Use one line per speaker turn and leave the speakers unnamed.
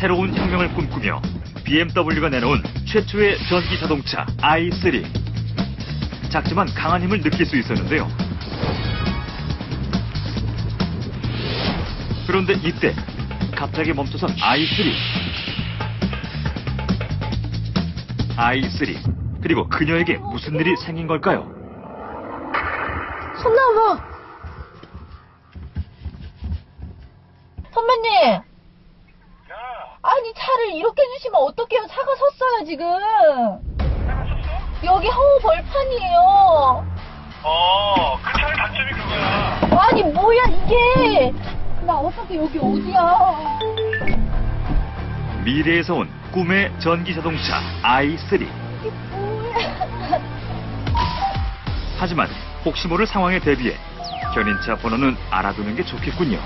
새로운 혁명을 꿈꾸며 BMW가 내놓은 최초의 전기 자동차 i3. 작지만 강한 힘을 느낄 수 있었는데요. 그런데 이때 갑자기 멈춰선 i3. i3. 그리고 그녀에게 무슨 일이 생긴 걸까요?
손나무! 선배님! 아니, 차를 이렇게 해주시면 어떡해요? 차가 섰어요, 지금. 여기 허우 벌판이에요.
어, 그 차의 단점이 그거야.
아니, 뭐야, 이게. 나 어떻게 여기 어디야.
미래에서 온 꿈의 전기 자동차 i3.
이게 뭐야.
하지만 혹시 모를 상황에 대비해 견인차 번호는 알아두는 게 좋겠군요.